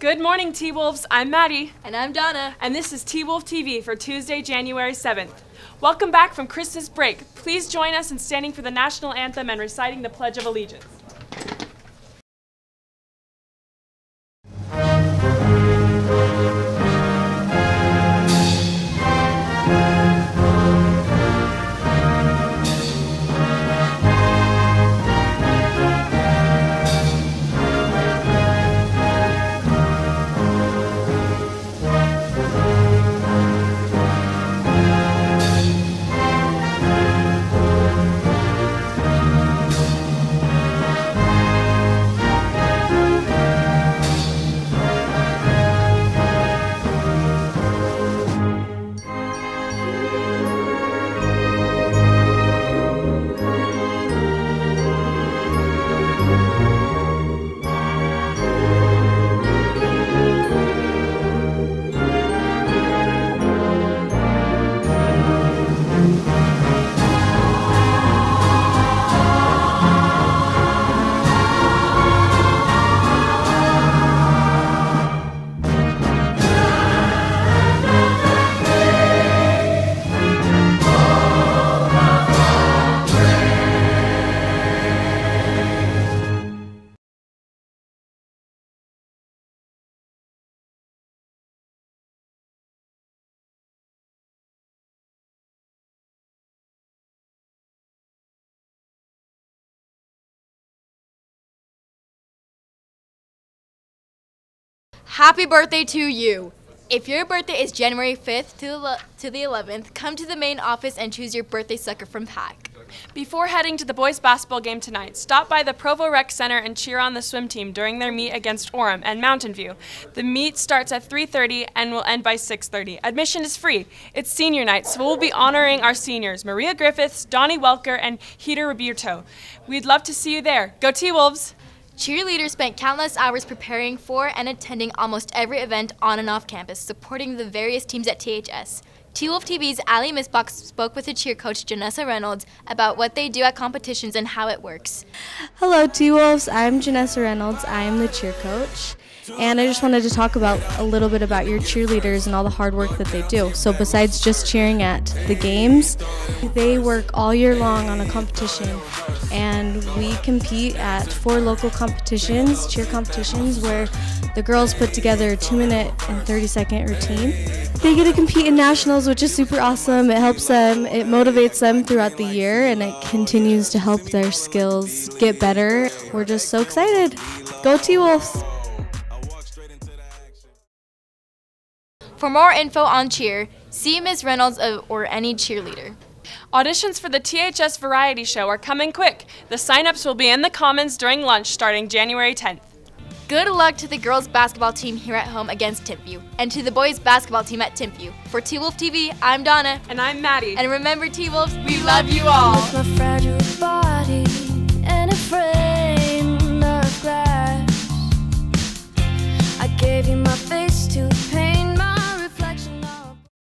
Good morning, T Wolves. I'm Maddie. And I'm Donna. And this is T Wolf TV for Tuesday, January 7th. Welcome back from Christmas break. Please join us in standing for the national anthem and reciting the Pledge of Allegiance. Happy birthday to you. If your birthday is January 5th to the, to the 11th, come to the main office and choose your birthday sucker from pack. Before heading to the boys basketball game tonight, stop by the Provo Rec Center and cheer on the swim team during their meet against Orem and Mountain View. The meet starts at 3:30 and will end by 6:30. Admission is free. It's senior night, so we'll be honoring our seniors, Maria Griffiths, Donnie Welker, and Heater Roberto. We'd love to see you there. Go T-Wolves! Cheerleaders spent countless hours preparing for and attending almost every event on and off campus, supporting the various teams at THS. T-Wolf TV's Ali Misbach spoke with the cheer coach Janessa Reynolds about what they do at competitions and how it works. Hello T-Wolves, I'm Janessa Reynolds. I am the cheer coach. And I just wanted to talk about a little bit about your cheerleaders and all the hard work that they do. So besides just cheering at the games, they work all year long on a competition. And we compete at four local competitions, cheer competitions, where the girls put together a two minute and 30 second routine. They get to compete in nationals, which is super awesome. It helps them, it motivates them throughout the year, and it continues to help their skills get better. We're just so excited. Go T Wolves! For more info on cheer, see Ms. Reynolds or any cheerleader. Auditions for the THS Variety Show are coming quick. The sign-ups will be in the Commons during lunch starting January 10th. Good luck to the girls basketball team here at home against Timpview, and to the boys basketball team at Timpview. For T-Wolf TV, I'm Donna. And I'm Maddie. And remember, T-Wolves, we love you all.